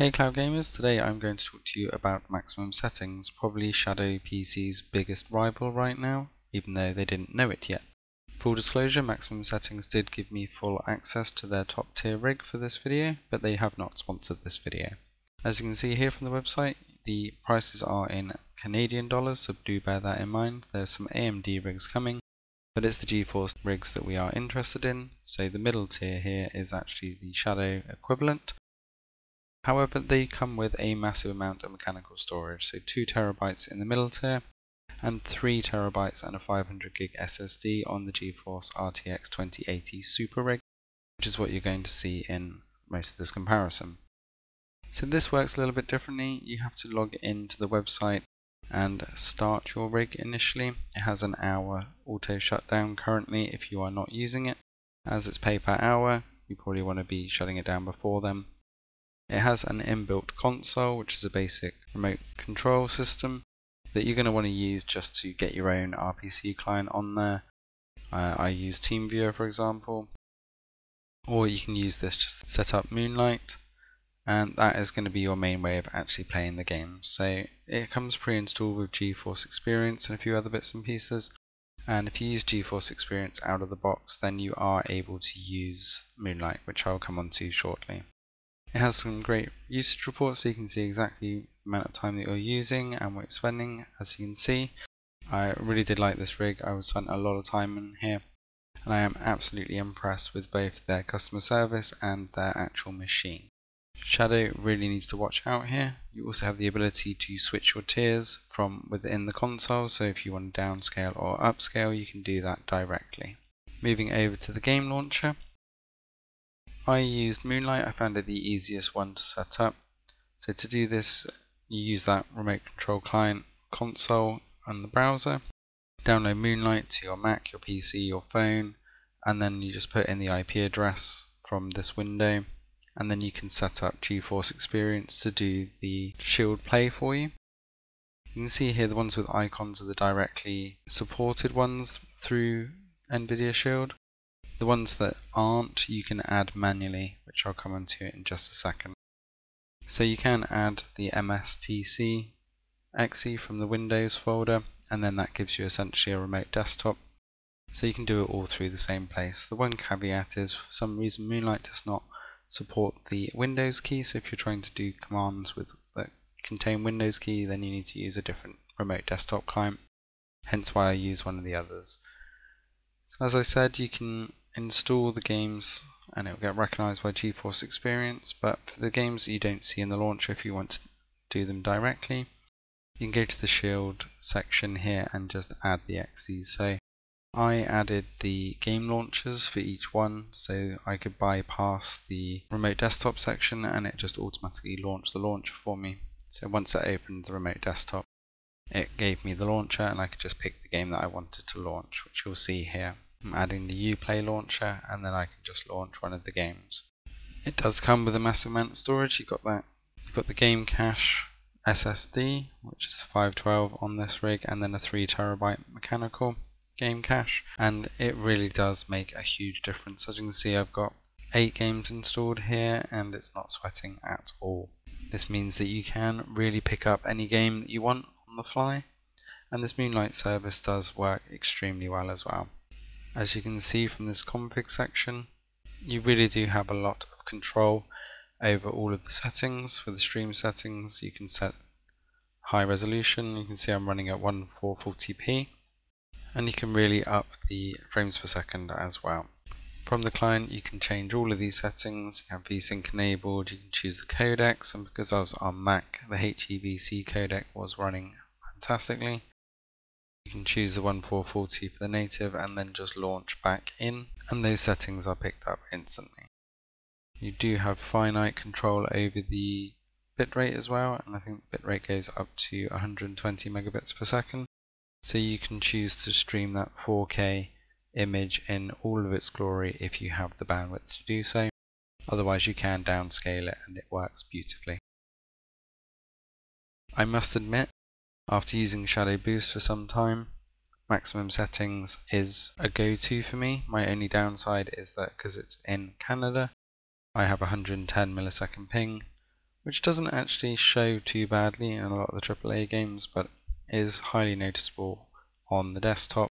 Hey Cloud Gamers, today I'm going to talk to you about maximum settings, probably Shadow PC's biggest rival right now, even though they didn't know it yet. Full disclosure, maximum settings did give me full access to their top tier rig for this video, but they have not sponsored this video. As you can see here from the website, the prices are in Canadian dollars, so do bear that in mind. There's some AMD rigs coming, but it's the GeForce rigs that we are interested in, so the middle tier here is actually the Shadow equivalent, However, they come with a massive amount of mechanical storage, so 2 terabytes in the middle tier and 3 terabytes and a 500 gig SSD on the GeForce RTX 2080 Super Rig, which is what you're going to see in most of this comparison. So this works a little bit differently. You have to log into the website and start your rig initially. It has an hour auto shutdown currently if you are not using it. As it's pay per hour, you probably want to be shutting it down before then. It has an inbuilt console, which is a basic remote control system that you're going to want to use just to get your own RPC client on there. Uh, I use TeamViewer for example, or you can use this just to set up Moonlight, and that is going to be your main way of actually playing the game. So it comes pre-installed with GeForce Experience and a few other bits and pieces. And if you use GeForce Experience out of the box, then you are able to use Moonlight, which I'll come on to shortly. It has some great usage reports so you can see exactly the amount of time that you're using and what you're spending as you can see. I really did like this rig, I was spent a lot of time in here and I am absolutely impressed with both their customer service and their actual machine. Shadow really needs to watch out here. You also have the ability to switch your tiers from within the console, so if you want to downscale or upscale, you can do that directly. Moving over to the game launcher, I used Moonlight, I found it the easiest one to set up. So to do this, you use that remote control client console and the browser, download Moonlight to your Mac, your PC, your phone, and then you just put in the IP address from this window, and then you can set up GeForce Experience to do the Shield Play for you. You can see here the ones with icons are the directly supported ones through NVIDIA Shield. The ones that aren't, you can add manually, which I'll come onto in just a second. So you can add the MSTSC exe from the Windows folder, and then that gives you essentially a remote desktop. So you can do it all through the same place. The one caveat is, for some reason, Moonlight does not support the Windows key, so if you're trying to do commands with that contain Windows key, then you need to use a different remote desktop client, hence why I use one of the others. So as I said, you can install the games and it will get recognized by GeForce Experience but for the games that you don't see in the launcher if you want to do them directly you can go to the shield section here and just add the exes so I added the game launchers for each one so I could bypass the remote desktop section and it just automatically launched the launcher for me. So once I opened the remote desktop it gave me the launcher and I could just pick the game that I wanted to launch which you'll see here I'm adding the Uplay launcher and then I can just launch one of the games. It does come with a massive amount of storage. You've got that. You've got the game cache SSD, which is 512 on this rig, and then a 3 terabyte mechanical game cache. And it really does make a huge difference. As you can see, I've got 8 games installed here and it's not sweating at all. This means that you can really pick up any game that you want on the fly. And this Moonlight service does work extremely well as well. As you can see from this config section, you really do have a lot of control over all of the settings. For the stream settings, you can set high resolution. You can see I'm running at 1440p. And you can really up the frames per second as well. From the client, you can change all of these settings. You have VSync enabled. You can choose the codecs. And because I was on Mac, the HEVC codec was running fantastically. You can choose the 1440 for the native and then just launch back in and those settings are picked up instantly. You do have finite control over the bitrate as well and I think the bitrate goes up to 120 megabits per second so you can choose to stream that 4K image in all of its glory if you have the bandwidth to do so. Otherwise you can downscale it and it works beautifully. I must admit after using Shadow Boost for some time, maximum settings is a go-to for me. My only downside is that because it's in Canada, I have 110 millisecond ping, which doesn't actually show too badly in a lot of the AAA games, but is highly noticeable on the desktop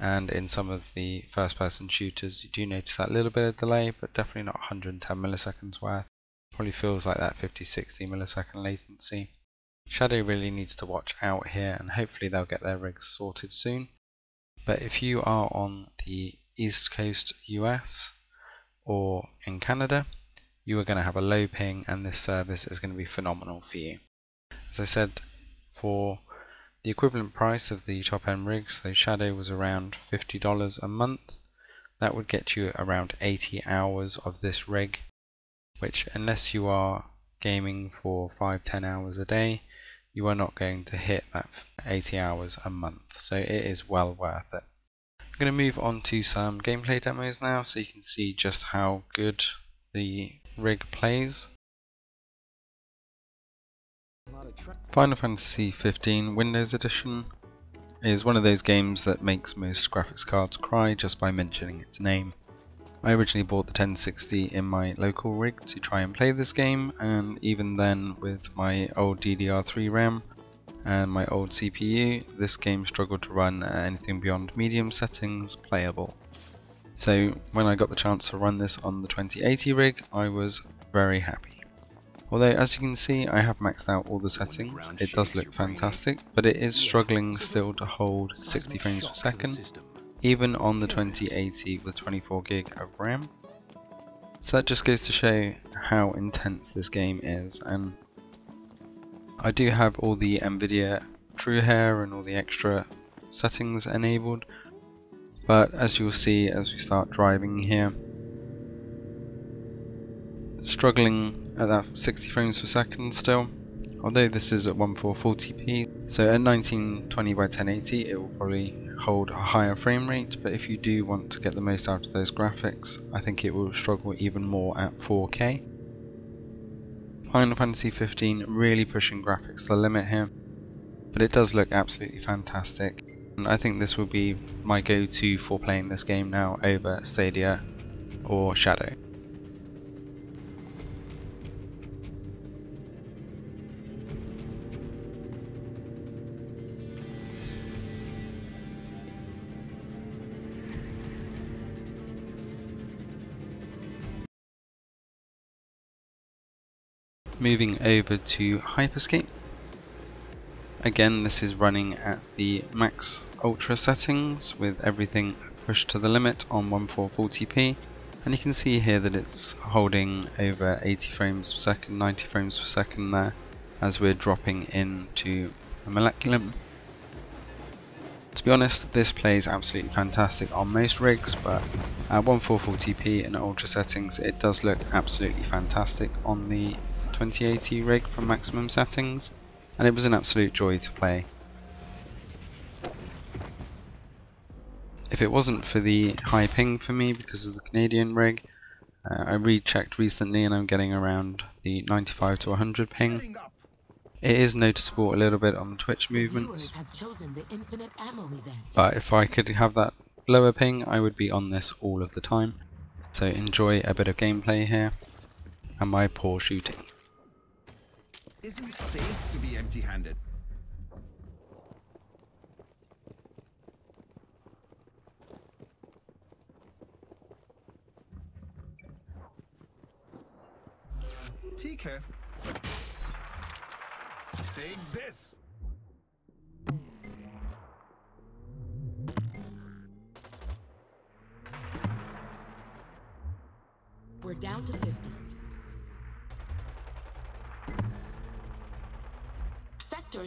and in some of the first person shooters you do notice that little bit of delay but definitely not 110 milliseconds worth probably feels like that 50-60 millisecond latency Shadow really needs to watch out here and hopefully they'll get their rigs sorted soon but if you are on the east coast US or in Canada you are going to have a low ping and this service is going to be phenomenal for you as I said for the equivalent price of the top end rig, so Shadow was around $50 a month. That would get you around 80 hours of this rig, which unless you are gaming for 5-10 hours a day, you are not going to hit that 80 hours a month. So it is well worth it. I'm going to move on to some gameplay demos now so you can see just how good the rig plays. Final Fantasy XV Windows Edition is one of those games that makes most graphics cards cry just by mentioning its name. I originally bought the 1060 in my local rig to try and play this game and even then with my old DDR3 RAM and my old CPU this game struggled to run at anything beyond medium settings playable. So when I got the chance to run this on the 2080 rig I was very happy. Although as you can see I have maxed out all the settings, it does look fantastic, but it is struggling still to hold 60 frames per second, even on the 2080 with 24 gig of RAM. So that just goes to show how intense this game is and I do have all the Nvidia True Hair and all the extra settings enabled. But as you'll see as we start driving here struggling at that 60 frames per second still although this is at 1440p so at 1920 by 1080 it will probably hold a higher frame rate but if you do want to get the most out of those graphics I think it will struggle even more at 4K Final Fantasy 15 really pushing graphics to the limit here but it does look absolutely fantastic. And I think this will be my go-to for playing this game now over Stadia or Shadow Moving over to Hyperscape. Again, this is running at the max ultra settings with everything pushed to the limit on 1440p. And you can see here that it's holding over 80 frames per second, 90 frames per second there as we're dropping into a Moleculum. To be honest, this plays absolutely fantastic on most rigs, but at 1440p and ultra settings, it does look absolutely fantastic on the 2080 rig from maximum settings and it was an absolute joy to play. If it wasn't for the high ping for me because of the Canadian rig, uh, I rechecked recently and I'm getting around the 95 to 100 ping. It is noticeable a little bit on the Twitch movements, but if I could have that lower ping I would be on this all of the time. So enjoy a bit of gameplay here and my poor shooting. Isn't it safe to be empty-handed? TK. Take this.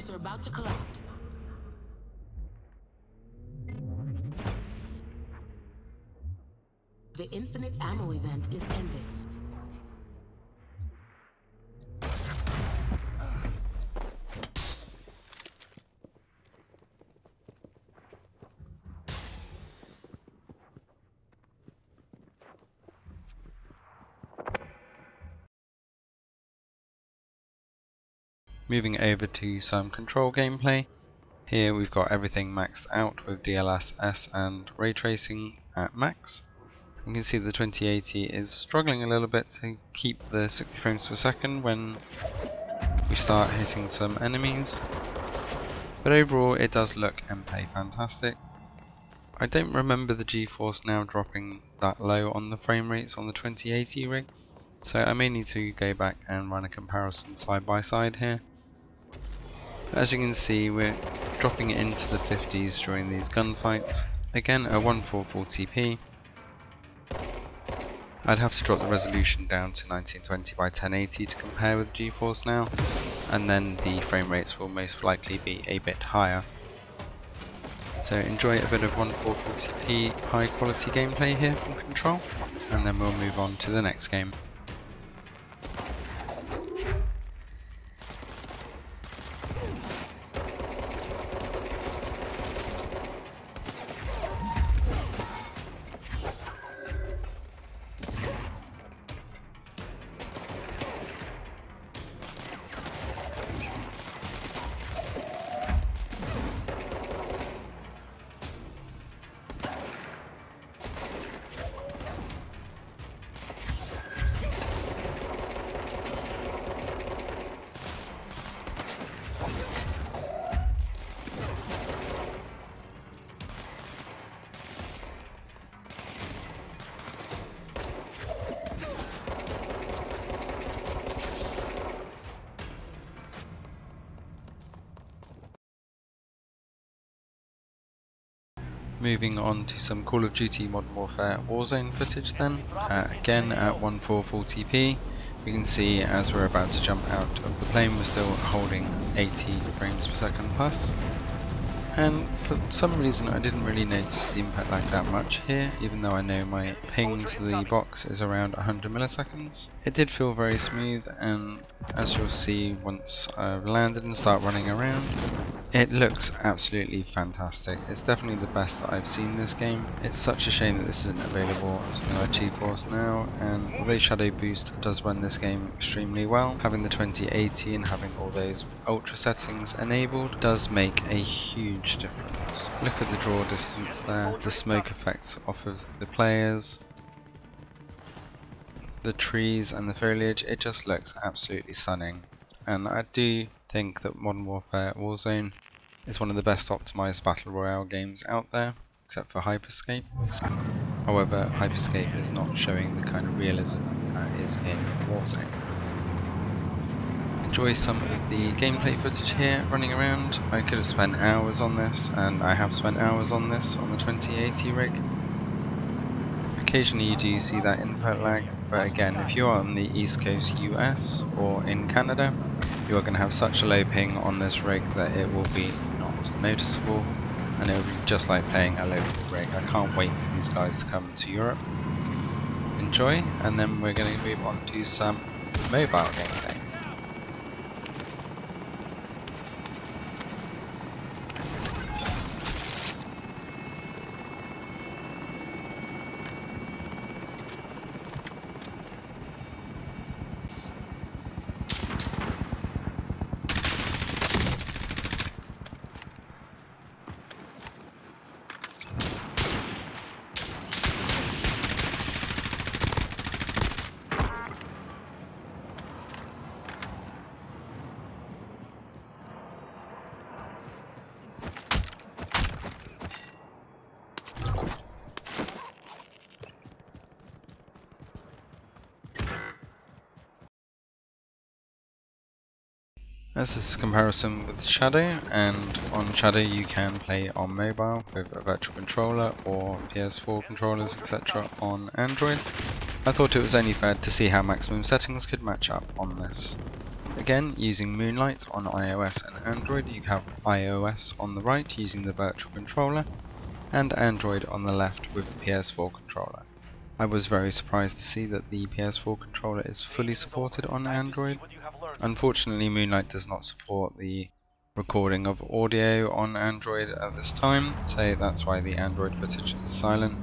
Are about to collapse. The infinite ammo event is ending. Moving over to some control gameplay. Here we've got everything maxed out with DLSS and ray tracing at max. You can see the 2080 is struggling a little bit to keep the 60 frames per second when we start hitting some enemies. But overall it does look and play fantastic. I don't remember the GeForce now dropping that low on the frame rates on the 2080 rig. So I may need to go back and run a comparison side by side here. As you can see we're dropping it into the 50s during these gunfights. Again a 1440p I'd have to drop the resolution down to 1920 by 1080 to compare with GeForce now, and then the frame rates will most likely be a bit higher. So enjoy a bit of 1440p high quality gameplay here from Control, and then we'll move on to the next game. Moving on to some Call of Duty Modern Warfare Warzone footage then, uh, again at 1440p. We can see as we're about to jump out of the plane we're still holding 80 frames per second plus. And for some reason I didn't really notice the impact lag that much here, even though I know my ping to the box is around 100 milliseconds. It did feel very smooth and as you'll see once I've landed and start running around, it looks absolutely fantastic. It's definitely the best that I've seen this game. It's such a shame that this isn't available on something like GeForce now, and although Shadow Boost does run this game extremely well, having the 2080 and having all those ultra settings enabled does make a huge difference. Look at the draw distance there, the smoke effects off of the players, the trees and the foliage, it just looks absolutely stunning. And I do think that Modern Warfare Warzone is one of the best optimized battle royale games out there, except for Hyperscape. However, Hyperscape is not showing the kind of realism that is in Warzone. Enjoy some of the gameplay footage here running around. I could have spent hours on this, and I have spent hours on this on the 2080 rig. Occasionally you do see that input lag, but again, if you are on the East Coast US or in Canada, you are going to have such a low ping on this rig that it will be noticeable and it'll be just like playing a local rig. I can't wait for these guys to come to Europe. Enjoy and then we're going to move on to some mobile gameplay. This is a comparison with Shadow, and on Shadow you can play on mobile with a virtual controller or PS4 controllers etc. on Android. I thought it was only fair to see how maximum settings could match up on this. Again, using Moonlight on iOS and Android, you have iOS on the right using the virtual controller, and Android on the left with the PS4 controller. I was very surprised to see that the PS4 controller is fully supported on Android, Unfortunately, Moonlight does not support the recording of audio on Android at this time, so that's why the Android footage is silent.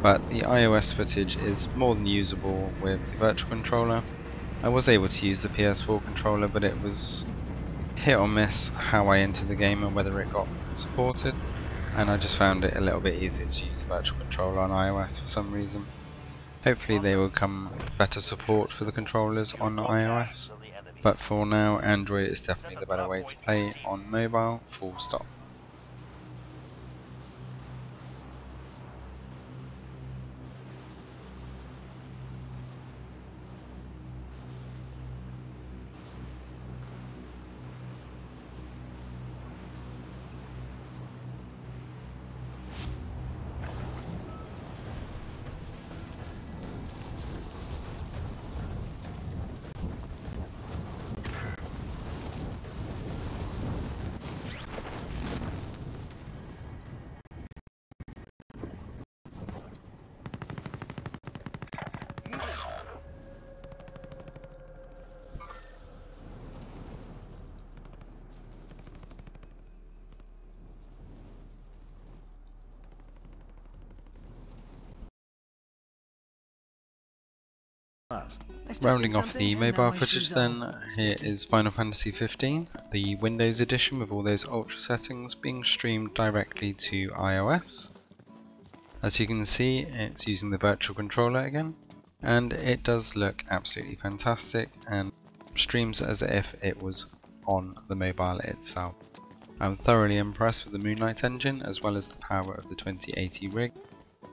But the iOS footage is more than usable with the virtual controller. I was able to use the PS4 controller, but it was hit or miss how I entered the game and whether it got supported. and I just found it a little bit easier to use the Virtual Controller on iOS for some reason. Hopefully they will come better support for the controllers on iOS, but for now Android is definitely the better way to play on mobile, full stop. Rounding off the mobile footage then, here is Final Fantasy XV, the Windows edition with all those ultra settings being streamed directly to iOS. As you can see, it's using the virtual controller again, and it does look absolutely fantastic and streams as if it was on the mobile itself. I'm thoroughly impressed with the Moonlight engine as well as the power of the 2080 rig,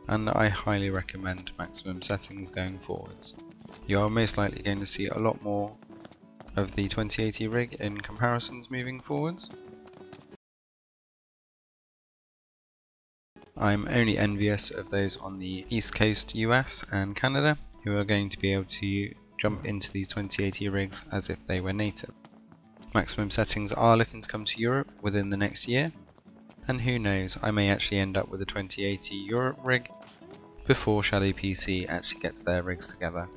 and I highly recommend maximum settings going forwards you are most likely going to see a lot more of the 2080 rig in comparisons moving forwards. I'm only envious of those on the East Coast US and Canada who are going to be able to jump into these 2080 rigs as if they were native. Maximum settings are looking to come to Europe within the next year, and who knows, I may actually end up with a 2080 Europe rig before Shadow PC actually gets their rigs together.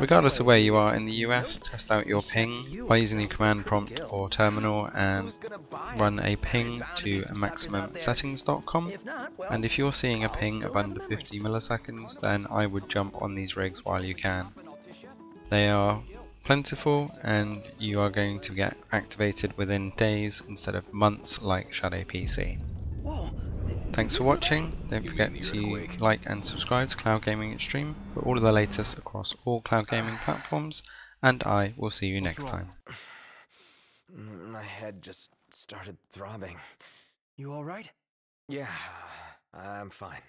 Regardless of where you are in the US, test out your ping by using the command prompt or terminal and run a ping to maximumsettings.com and if you're seeing a ping of under 50 milliseconds then I would jump on these rigs while you can. They are plentiful and you are going to get activated within days instead of months like Shadow PC. Thanks for watching, don't forget to like and subscribe to Cloud Gaming Xtreme for all of the latest across all cloud gaming platforms, and I will see you next time. My head just started throbbing. You alright? Yeah, I'm fine.